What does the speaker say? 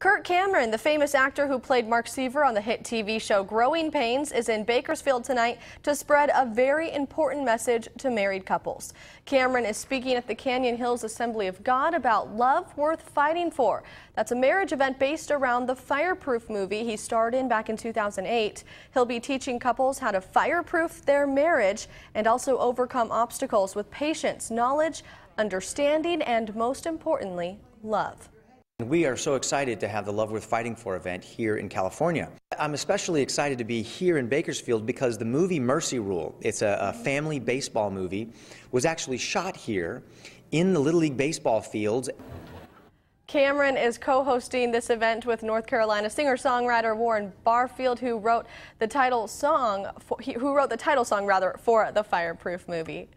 Kirk Cameron, the famous actor who played Mark Seaver on the hit TV show Growing Pains, is in Bakersfield tonight to spread a very important message to married couples. Cameron is speaking at the Canyon Hills Assembly of God about love worth fighting for. That's a marriage event based around the Fireproof movie he starred in back in 2008. He'll be teaching couples how to fireproof their marriage and also overcome obstacles with patience, knowledge, understanding, and most importantly, love. We are so excited to have the Love Worth Fighting For event here in California. I'm especially excited to be here in Bakersfield because the movie Mercy Rule, it's a, a family baseball movie, was actually shot here in the Little League baseball fields. Cameron is co-hosting this event with North Carolina singer-songwriter Warren Barfield, who wrote the title song, for, who wrote the title song rather for the Fireproof movie.